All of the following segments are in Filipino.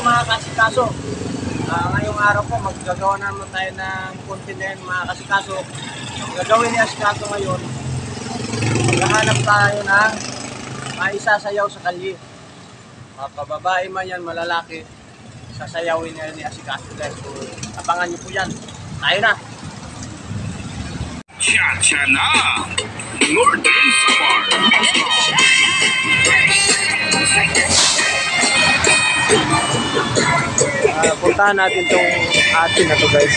mga kasikaso. Ah, ngayong araw po, maggagawa naman tayo ng content mga kasikaso. Ang gagawin ni Asikaso ngayon, maghahanap tayo ng maisasayaw sa kalye. Mapababae man yan, malalaki, sasayawin niya ni Asikaso guys. So, abangan niyo po yan. Tayo na! Cha-cha na! Northern Samar! Ah, puntahan natin tong atin na to guys.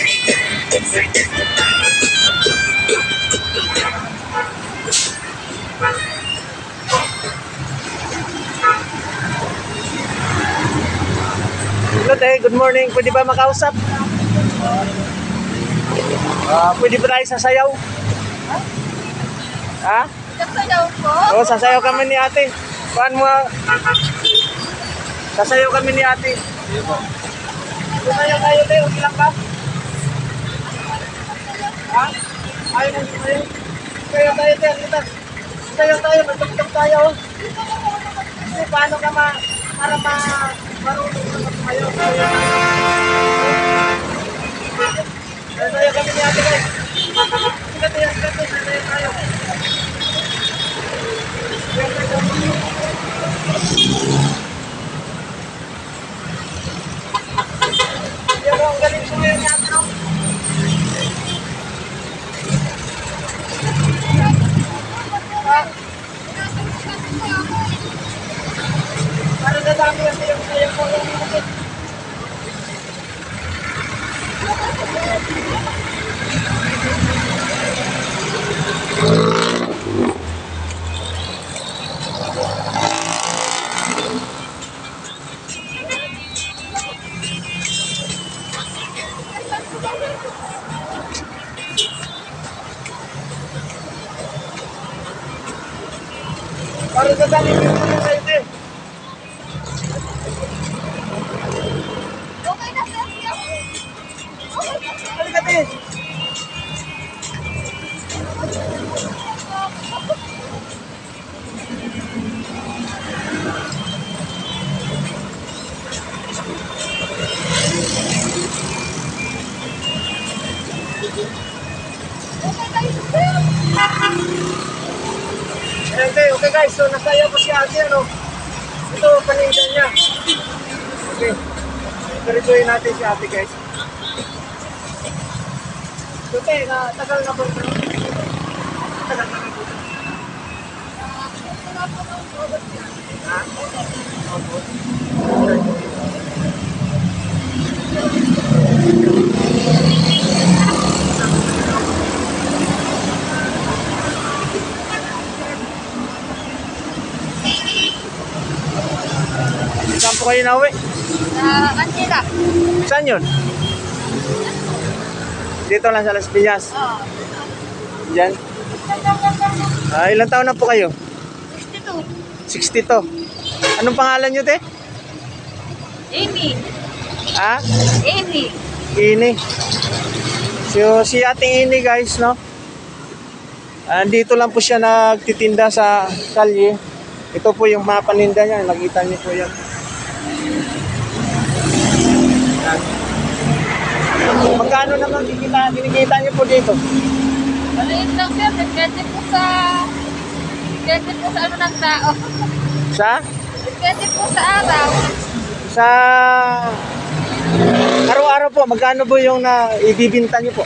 Hello te, good morning. Pwede ba makausap? Ah, pwede ba tayo sasayaw? Ha? Sasayaw po? Oo, sasayaw kami ni ate. Paano mo? Sasayaw kami ni ate. Sasayaw tayo te, okay lang ba? Ha? Ayaw mo sasayaw? Sasayaw tayo te, kita. Sasayaw tayo, magtugtog tayo. Kasi paano ka ma... Para ma... Marunong ka magsayaw. Sasayaw kami ni ate guys. Sige tayo, sige tayo, sasayaw tayo. Yan ang galing sumayaw ni ate, no? Ha? Para dadami ang sayaw-sayaw ko yung mga Para dadami yung mga Okay okay, okay guys, so nasaya po si ate, ano? Ito, paninda niya. Okay. Diretsuhin natin si ate, guys. Te, na, tagal na po. Tagal na po. Ha? Po kayo nauwi? Sa Manila. Saan yun? Dito lang sa Las Piñas. Oo. Diyan. Ah, ilang taon na po kayo? 62. 62. Anong pangalan nyo, te? Amy. Ha? Amy. Ini. So, si Ate Ini, guys, no? Andito lang po siya nagtitinda sa kalye. Ito po yung mga paninda niya. Nakita niyo po yan. Magkano naman kikita, kinikita niyo po dito? Maliit lang, sir. Depende po sa... Depende po sa ano ng tao. Sa? Depende po sa araw. Sa araw-araw po, magkano po yung na ibibinta niyo po?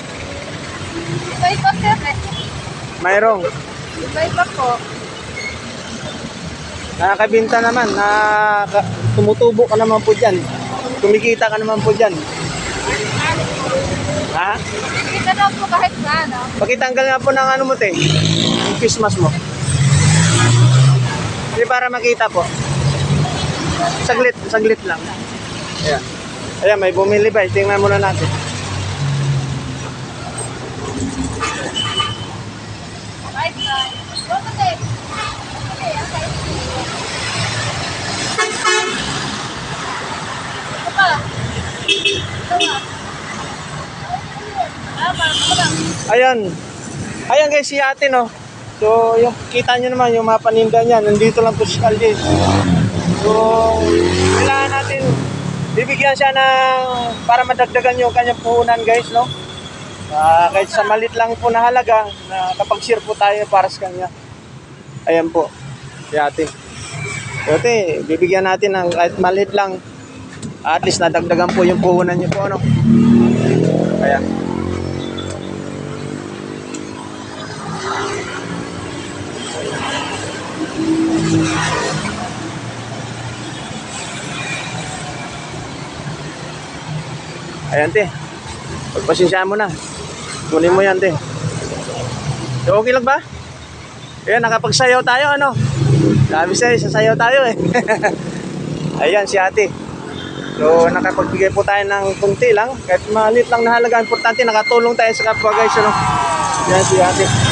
Iba-iba, sir. eh. Mayroong. Iba-iba po. Nakakabinta naman, na tumutubo ka naman po dyan. Kumikita ka naman po dyan. Ha? Kita na po kahit na ano. Pakitanggal nga po ng ano mo, te. Yung Christmas mo. Hindi para makita po. Saglit, saglit lang. Ayan. Ayan, may bumili ba? Tingnan muna natin. Kahit na. Okay. Okay, okay. Ito pa. Ito pa. Ah, parang ako lang. Ayan. Ayan guys, si ate no. So, yung kita nyo naman yung mga paninda niya. Nandito lang po si Calde. So, kailangan natin bibigyan siya ng para madagdagan yung kanyang puhunan guys, no? Ah, kahit sa malit lang po na halaga, na kapag share po tayo para sa kanya. Ayan po, si ate. Ate, bibigyan natin ng kahit malit lang. At least nadagdagan po yung puhunan niyo po, ano? Ayan. Ayan, te. Pagpasensyaan mo na. Kunin mo yan, te. Okay lang ba? Ayan, nakapagsayaw tayo, ano? Sabi sa'yo, sasayaw tayo eh. Ayan, si ate. So, nakapagbigay po tayo ng kunti lang. Kahit maliit lang na halaga. Importante, nakatulong tayo sa kapwa guys, ano? Ayan, si ate.